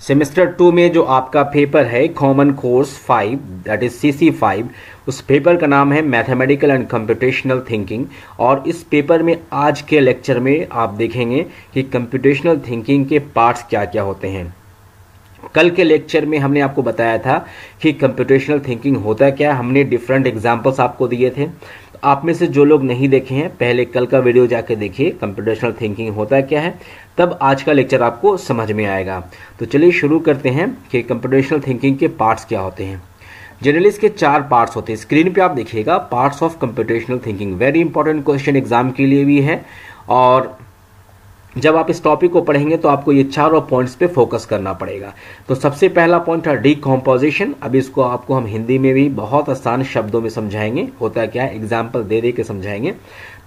Semester two में जो आपका पेपर है common course five that is C C five उस पेपर का नाम है मैथमेटिकल एंड कंप्यूटेशनल थिंकिंग और इस पेपर में आज के लेक्चर में आप देखेंगे कि कंप्यूटेशनल थिंकिंग के पार्ट्स क्या क्या होते हैं। कल के लेक्चर में हमने आपको बताया था कि कंप्यूटेशनल थिंकिंग होता क्या हमने डिफरेंट एग्जाम्पल्स आपको दिए थे। आप में से जो लोग नहीं देखे हैं, पहले कल का वीडियो जाके देखिए कंप्यूटेशनल थिंकिंग होता क्या है, तब आज का लेक्चर आपको समझ में आएगा। तो चलिए शुरू करते हैं कि कंप्यूटेशनल थिंकिंग के पार्ट्स क्या होते हैं। जनरली इसके चार पार्ट्स होते हैं। स्क्रीन पे आप देखिएगा parts of computational thinking very important question exam के लिए भी है और जब आप इस टॉपिक को पढ़ेंगे तो आपको ये चारों पॉइंट्स पे फोकस करना पड़ेगा। तो सबसे पहला पॉइंट है डीकॉम्पोजिशन अब इसको आपको हम हिंदी में भी बहुत आसान शब्दों में समझाएँगे। होता क्या है? एग्ज़ाम्पल दे दे के समझाएँगे,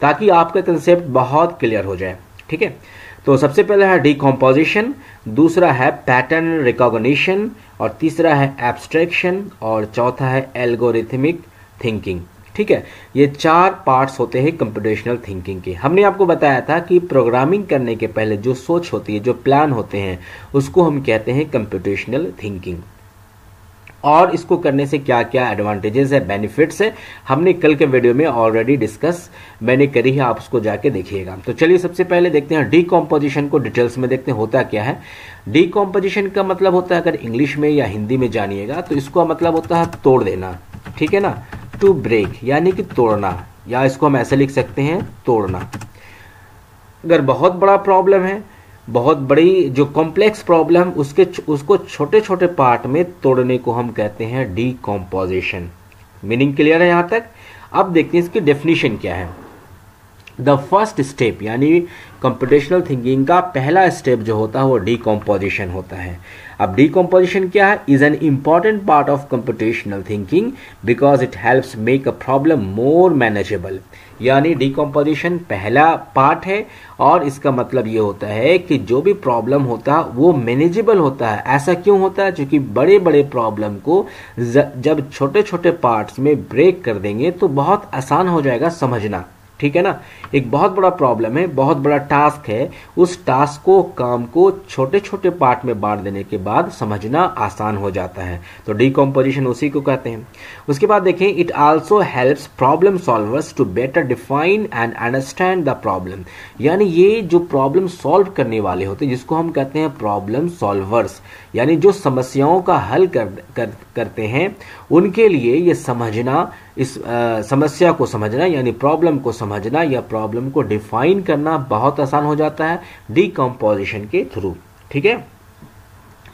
ताकि आपका कंसेप्ट बहुत क्लियर हो जाए। ठीक है? तो सबसे पहला है डीकॉम्पोजिशन दूसरा है पैटर्न रिकॉग्निशन और तीसरा है एब्स्ट्रैक्शन और चौथा है एल्गोरिथमिक थिंकिंग ठीक है? ये चार पार्ट्स होते हैं कंप्यूटेशनल थिंकिंग के। हमने आपको बताया था कि प्रोग्रामिंग करने के पहले जो सोच होती है, जो प्लान होते हैं, उसको हम कहते हैं कंप्यूटेशनल थिंकिंग और इसको करने से क्या क्या एडवांटेजेस है बेनिफिट्स है, हमने कल के वीडियो में ऑलरेडी डिस्कस मैंने करी है, आप उसको जाके देखिएगा। तो चलिए सबसे पहले देखते हैं डीकॉम्पोजिशन को डिटेल्स में देखते हैं, होता क्या है? डीकॉम्पोजिशन का मतलब होता है अगर इंग्लिश में या हिंदी में जानिएगा तो इसको मतलब होता है तोड़ देना। ठीक है ना? टू ब्रेक यानी कि तोड़ना, या इसको हम ऐसे लिख सकते हैं, तोड़ना। अगर बहुत बड़ा प्रॉब्लम है, बहुत बड़ी जो कॉम्प्लेक्स प्रॉब्लम उसके उसको छोटे छोटे पार्ट में तोड़ने को हम कहते हैं डी मीनिंग क्लियर है यहाँ तक? अब देखते हैं इसकी डेफिनेशन क्या है। द फ़र्स्ट स्टेप यानी कंप्यूटेशनल थिंकिंग का पहला स्टेप जो होता है वो डीकॉम्पोजिशन होता है। अब डीकॉम्पोजिशन क्या है? Is an important part of computational thinking because it helps make a problem more manageable यानी डीकॉम्पोजिशन पहला पार्ट है और इसका मतलब ये होता है कि जो भी प्रॉब्लम होता है, वो मैनेजेबल होता है। ऐसा क्यों होता है? क्योंकि बड़े बड़े प्रॉब्लम को जब छोटे छोटे पार्ट्स में ब्रेक कर देंगे तो बहुत आसान हो जाएगा समझना। ठीक है ना? एक बहुत बड़ा प्रॉब्लम है बहुत बड़ा टास्क है। उस टास्क को काम को छोटे छोटे पार्ट में बांट देने के बाद समझना आसान हो जाता है। तो डीकॉम्पोजिशन उसी को कहते हैं। उसके बाद देखें it also helps problem solvers to better define and understand the problem यानी ये जो प्रॉब्लम सॉल्व करने वाले होते हैं जिसको हम कहते हैं प्रॉब्लम सॉल्वर्स यानी जो समस्याओं का हल कर, कर करते हैं उनके लिए ये समझना इस आ, समस्या को समझना यानी प्रॉब्लम को समझना या प्रॉब्लम को डिफाइन करना बहुत आसान हो जाता है डीकम्पोजिशन के थ्रू ठीक है?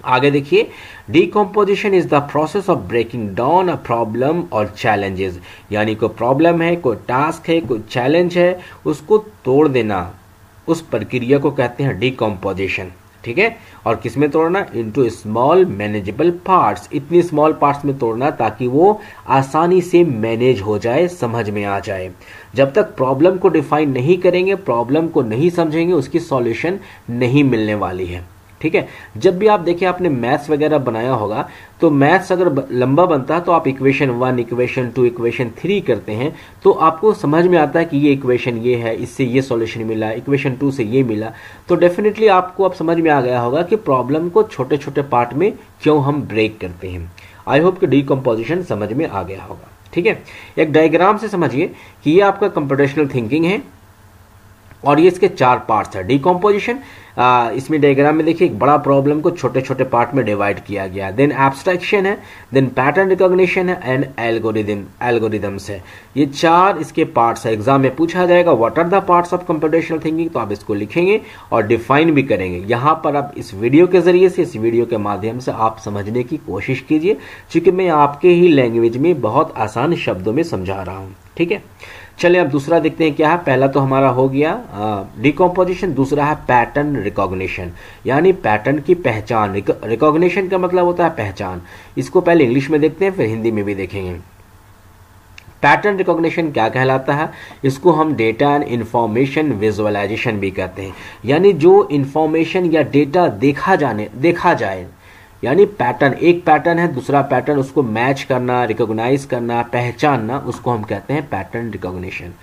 आगे देखिए decomposition is the process of breaking down a problem और चैलेंजेस यानी कोई प्रॉब्लम है कोई टास्क है कोई चैलेंज है उसको तोड़ देना उस प्रक्रिया को कहते हैं डीकम्पोजिशन ठीक है? और किसमें तोड़ना? इंटू स्मॉल मैनेजेबल पार्ट्स इतनी स्मॉल पार्ट में तोड़ना ताकि वो आसानी से मैनेज हो जाए, समझ में आ जाए। जब तक प्रॉब्लम को डिफाइन नहीं करेंगे प्रॉब्लम को नहीं समझेंगे, उसकी सॉल्यूशन नहीं मिलने वाली है। ठीक है? जब भी आप देखिए, आपने मैथ्स वगैरह बनाया होगा तो मैथ्स अगर लंबा बनता है तो आप equation one equation two equation three करते हैं तो आपको समझ में आता है कि ये इक्वेशन ये है, इससे ये सॉल्यूशन मिला इक्वेशन टू से ये मिला। तो डेफिनेटली आपको अब समझ में आ गया होगा कि प्रॉब्लम को छोटे छोटे पार्ट में क्यों हम ब्रेक करते हैं। आई होप कि डीकम्पोजिशन समझ में आ गया होगा। ठीक है? एक डायग्राम से समझिए कि ये आपका कंप्यूटेशनल थिंकिंग है। और ये इसके चार पार्ट्स है। डीकॉम्पोजिशन इसमें डायग्राम में देखिए, एक बड़ा प्रॉब्लम को छोटे छोटे पार्ट में डिवाइड किया गया देन एब्स्ट्रैक्शन है देन पैटर्न रिकॉग्निशन है एंड एल्गोरिदम एल्गोरिदम्स है। ये चार इसके पार्ट्स है। एग्ज़ाम में पूछा जाएगा what are the parts of computational thinking तो आप इसको लिखेंगे और डिफाइन भी करेंगे। यहाँ पर आप इस वीडियो के ज़रिए से, इस वीडियो के माध्यम से आप समझने की कोशिश कीजिए चूँकि मैं आपके ही लैंग्वेज में बहुत आसान शब्दों में समझा रहा हूँ। ठीक है? चलिए अब दूसरा देखते हैं क्या है। पहला तो हमारा हो गया डिकम्पोजिशन दूसरा है पैटर्न रिकॉग्निशन यानी पैटर्न की पहचान। रिकॉग्निशन का मतलब होता है पहचान। इसको पहले इंग्लिश में देखते हैं, फिर हिंदी में भी देखेंगे। पैटर्न रिकॉग्निशन क्या कहलाता है? इसको हम डेटा एंड इंफॉर्मेशन विजुअलाइजेशन भी कहते हैं। यानी जो इंफॉर्मेशन या डेटा देखा जाने, देखा जाए यानी पैटर्न एक पैटर्न है, दूसरा पैटर्न उसको मैच करना रिकॉग्नाइज करना, पहचानना, उसको हम कहते हैं पैटर्न रिकॉग्निशन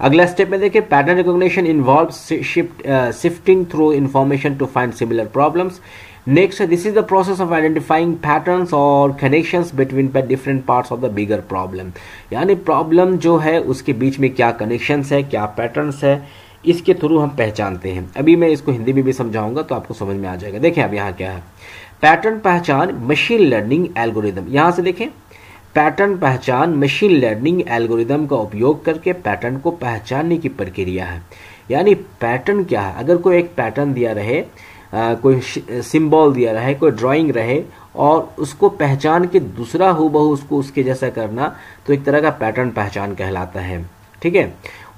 अगला स्टेप में देखिए pattern recognition involve shift shifting through information to find similar problems next this is the process of identifying patterns और connections between different parts of the bigger problem यानी प्रॉब्लम जो है, उसके बीच में क्या कनेक्शंस है, क्या पैटर्न्स है, इसके थ्रू हम पहचानते हैं. अभी मैं इसको हिंदी में भी समझाऊँगा तो आपको समझ में आ जाएगा. देखें अब यहाँ क्या है. पैटर्न पहचान मशीन लर्निंग एल्गोरिदम यहाँ से देखें पैटर्न पहचान मशीन लर्निंग एल्गोरिदम का उपयोग करके पैटर्न को पहचानने की प्रक्रिया है। यानी पैटर्न क्या है? अगर कोई एक पैटर्न दिया रहे आ, कोई सिंबल दिया रहे कोई ड्राइंग रहे और उसको पहचान के दूसरा हो बहु उसको उसके जैसा करना तो एक तरह का पैटर्न पहचान कहलाता है। ठीक है?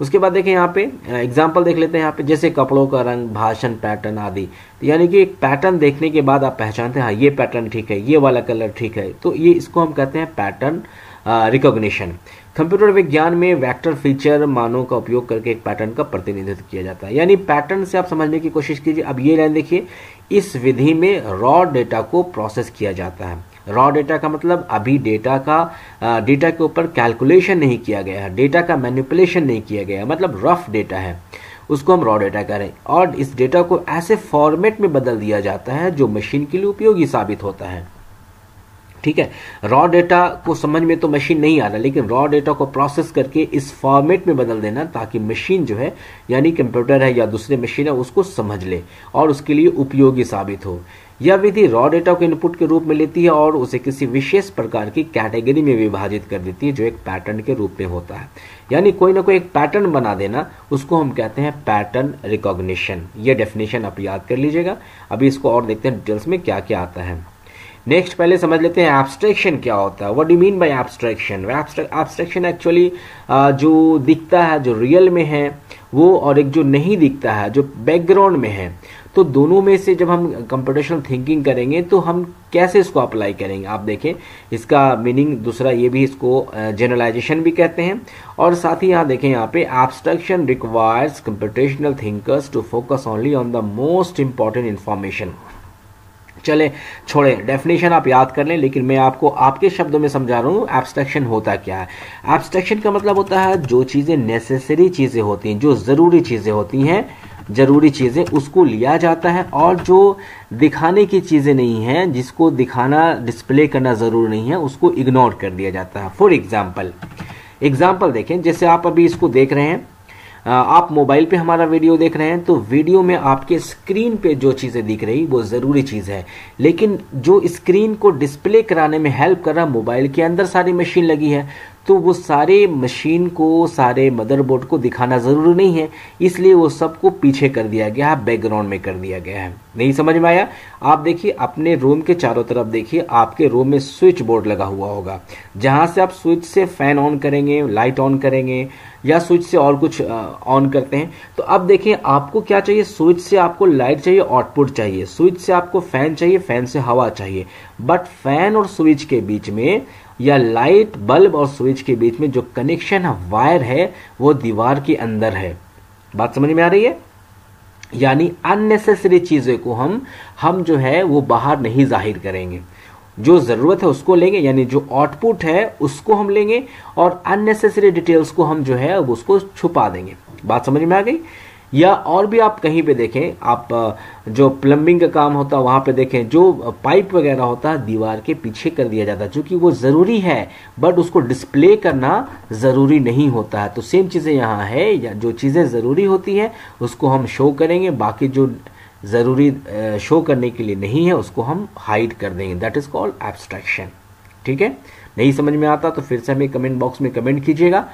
उसके बाद देखें यहाँ पे एग्ज़ाम्पल देख लेते हैं यहाँ पे, जैसे कपड़ों का रंग, भाषण पैटर्न आदि। तो यानी कि एक पैटर्न देखने के बाद आप पहचानते हैं हाँ ये पैटर्न ठीक है, ये वाला कलर ठीक है। तो ये इसको हम कहते हैं पैटर्न रिकॉग्निशन कंप्यूटर विज्ञान में वेक्टर फीचर मानों का उपयोग करके एक पैटर्न का प्रतिनिधित्व किया जाता है। यानी पैटर्न से आप समझने की कोशिश कीजिए। अब ये लाइन देखिए, इस विधि में रॉ डेटा को प्रोसेस किया जाता है। रॉ डेटा का मतलब अभी डेटा का डेटा के ऊपर कैलकुलेशन नहीं किया गया है डेटा का मैनिपुलेशन नहीं किया गया मतलब रफ डेटा है, उसको हम रॉ डेटा करें। और इस डेटा को ऐसे फॉर्मेट में बदल दिया जाता है जो मशीन के लिए उपयोगी साबित होता है। ठीक है? रॉ डेटा को समझ में तो मशीन नहीं आ रहा, लेकिन रॉ डेटा को प्रोसेस करके इस फॉर्मेट में बदल देना ताकि मशीन जो है, यानी कंप्यूटर है या दूसरे मशीन है, उसको समझ ले और उसके लिए उपयोगी साबित हो। यह विधि रॉ डेटा को इनपुट के रूप में लेती है और उसे किसी विशेष प्रकार की कैटेगरी में विभाजित कर देती है, जो एक पैटर्न के रूप में होता है। यानी कोई ना कोई एक पैटर्न बना देना, उसको हम कहते हैं पैटर्न रिकॉग्निशन ये डेफिनेशन आप याद कर लीजिएगा। अभी इसको और देखते हैं डिटेल्स में क्या क्या आता है। नेक्स्ट पहले समझ लेते हैं एब्स्ट्रैक्शन क्या होता है। What do mean by abstraction abstraction actually जो दिखता है, जो रियल में है, वो और एक जो नहीं दिखता है, जो बैकग्राउंड में है तो दोनों में से जब हम कंप्यूटेशनल थिंकिंग करेंगे तो हम कैसे इसको अप्लाई करेंगे? आप देखें, इसका मीनिंग दूसरा ये भी इसको जनरलाइजेशन भी कहते हैं। और साथ ही यहाँ देखें, यहाँ पे abstraction requires computational thinkers to focus only on the most important information चले, छोड़े। डेफिनेशन आप याद कर लें, लेकिन मैं आपको आपके शब्दों में समझा रहा हूँ एब्स्ट्रक्शन होता क्या है। एब्स्ट्रक्शन का मतलब होता है जो चीज़ें नेसेसरी चीज़ें होती हैं, जो ज़रूरी चीज़ें होती हैं, ज़रूरी चीज़ें उसको लिया जाता है और जो दिखाने की चीज़ें नहीं हैं, जिसको दिखाना डिस्प्ले करना ज़रूरी नहीं है, उसको इग्नोर कर दिया जाता है। फॉर एग्ज़ाम्पल एग्ज़ाम्पल देखें, जैसे आप अभी इसको देख रहे हैं आप मोबाइल पे हमारा वीडियो देख रहे हैं तो वीडियो में आपके स्क्रीन पे जो चीज़ें दिख रही, वो ज़रूरी चीज़ है। लेकिन जो स्क्रीन को डिस्प्ले कराने में हेल्प कर रहा मोबाइल के अंदर सारी मशीन लगी है तो वो सारे मशीन को, सारे मदरबोर्ड को दिखाना ज़रूरी नहीं है। इसलिए वो सबको पीछे कर दिया गया है बैकग्राउंड में कर दिया गया है। नहीं समझ में आया? आप देखिए, अपने रूम के चारों तरफ़ देखिए, आपके रूम में स्विच बोर्ड लगा हुआ होगा। जहाँ से आप स्विच से फ़ैन ऑन करेंगे लाइट ऑन करेंगे, या स्विच से और कुछ ऑन करते हैं तो अब देखिए, आपको क्या चाहिए? स्विच से आपको लाइट चाहिए आउटपुट चाहिए। स्विच से आपको फ़ैन चाहिए फ़ैन से हवा चाहिए। बट फ़ैन और स्विच के बीच में या लाइट बल्ब और स्विच के बीच में जो कनेक्शन वायर है, वो दीवार के अंदर है। बात समझ में आ रही है? यानी अननेसेसरी चीज़ें को हम हम जो है, वो बाहर नहीं ज़ाहिर करेंगे। जो ज़रूरत है उसको लेंगे, यानी जो आउटपुट है, उसको हम लेंगे और अननेसेसरी डिटेल्स को हम जो है, उसको छुपा देंगे। बात समझ में आ गई? या और भी आप कहीं पे देखें, आप जो प्लम्बिंग का काम होता है वहाँ पे देखें, जो पाइप वगैरह होता है दीवार के पीछे कर दिया जाता है क्योंकि वो ज़रूरी है बट उसको डिस्प्ले करना ज़रूरी नहीं होता है। तो सेम चीज़ें यहाँ है, या जो चीज़ें ज़रूरी होती हैं, उसको हम शो करेंगे, बाकी जो ज़रूरी शो करने के लिए नहीं है, उसको हम हाइड कर देंगे। दैट इज़ कॉल्ड एब्स्ट्रैक्शन ठीक है? नहीं समझ में आता तो फिर से हमें कमेंट बॉक्स में कमेंट कीजिएगा।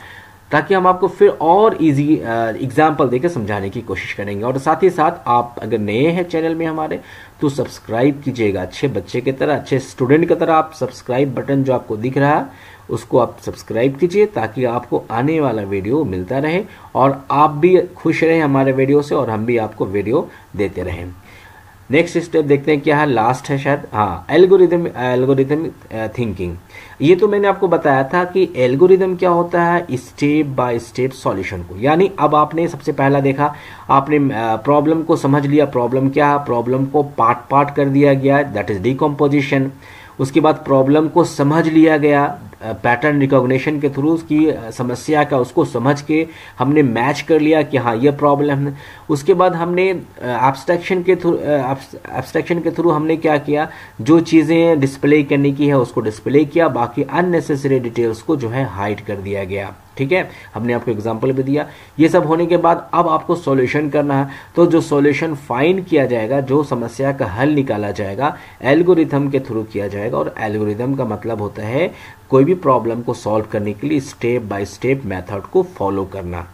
ताकि हम आपको फिर और इजी एग्ज़ाम्पल देकर समझाने की कोशिश करेंगे। और साथ ही साथ आप अगर नए हैं चैनल में हमारे तो सब्सक्राइब कीजिएगा। अच्छे बच्चे की तरह, अच्छे स्टूडेंट की तरह आप सब्सक्राइब बटन जो आपको दिख रहा है उसको आप सब्सक्राइब कीजिए ताकि आपको आने वाला वीडियो मिलता रहे और आप भी खुश रहें हमारे वीडियो से और हम भी आपको वीडियो देते रहें। नेक्स्ट स्टेप देखते हैं क्या है लास्ट है शायद। हाँ एल्गोरिदम एल्गोरिदम थिंकिंग ये तो मैंने आपको बताया था कि एल्गोरिदम क्या होता है स्टेप बाय स्टेप सॉल्यूशन को। यानी अब आपने सबसे पहला देखा, आपने प्रॉब्लम को समझ लिया। प्रॉब्लम क्या है? प्रॉब्लम को पार्ट पार्ट कर दिया गया दैट इज़ डिकम्पोजिशन उसके बाद प्रॉब्लम को समझ लिया गया पैटर्न रिकॉग्निशन के थ्रू उसकी समस्या का उसको समझ के हमने मैच कर लिया कि हाँ ये प्रॉब्लम है। उसके बाद हमने एब्स्ट्रैक्शन के थ्रू एब्स्ट्रैक्शन के थ्रू हमने क्या किया? जो चीज़ें डिस्प्ले करने की है, उसको डिस्प्ले किया। बाकी अननेसेसरी डिटेल्स को जो है हाइड कर दिया गया। ठीक है? हमने आपको एग्ज़ाम्पल भी दिया। ये सब होने के बाद अब आपको सोल्यूशन करना है। तो जो सोल्यूशन फाइंड किया जाएगा, जो समस्या का हल निकाला जाएगा एल्गोरिथम के थ्रू किया जाएगा और एल्गोरिथम का मतलब होता है कोई भी प्रॉब्लम को सॉल्व करने के लिए स्टेप बाय स्टेप मेथड को फॉलो करना।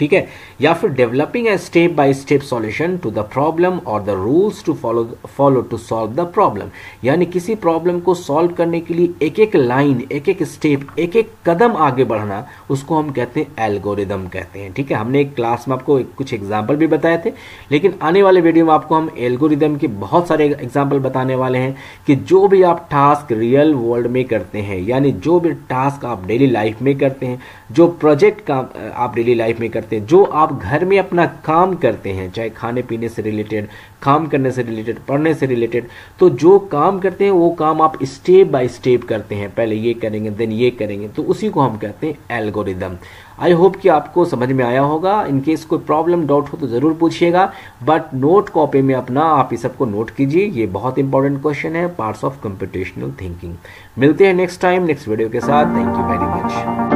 ठीक है? या फिर developing a step by step solution to the problem और the rules to follow follow to solve the problem यानी किसी प्रॉब्लम को सॉल्व करने के लिए एक एक लाइन एक एक स्टेप एक एक कदम आगे बढ़ना, उसको हम कहते हैं एल्गोरिदम कहते हैं, ठीक है? हमने एक क्लास में आपको कुछ एग्ज़ाम्पल भी बताए थे, लेकिन आने वाले वीडियो में आपको हम एल्गोरिदम के बहुत सारे एग्ज़ाम्पल बताने वाले हैं कि जो भी आप टास्क रियल वर्ल्ड में करते हैं, यानी जो भी टास्क आप डेली लाइफ में करते हैं, जो प्रोजेक्ट का, आप डेली लाइफ में करते हैं जो आप घर में अपना काम करते हैं, चाहे खाने पीने से रिलेटेड काम करने से रिलेटेड पढ़ने से रिलेटेड तो जो काम करते हैं, वो काम आप स्टेप बाय स्टेप करते हैं। पहले ये करेंगे देन ये करेंगे तो उसी को हम कहते हैं एल्गोरिदम आई होप कि आपको समझ में आया होगा। इनकेस कोई प्रॉब्लम डाउट हो तो ज़रूर पूछिएगा। बट नोट कॉपी में अपना आप इस सबको नोट कीजिए। ये बहुत इंपॉर्टेंट क्वेश्चन है पार्ट्स ऑफ़ कंप्यूटेशनल थिंकिंग मिलते हैं नेक्स्ट टाइम नेक्स्ट वीडियो के साथ। Thank you very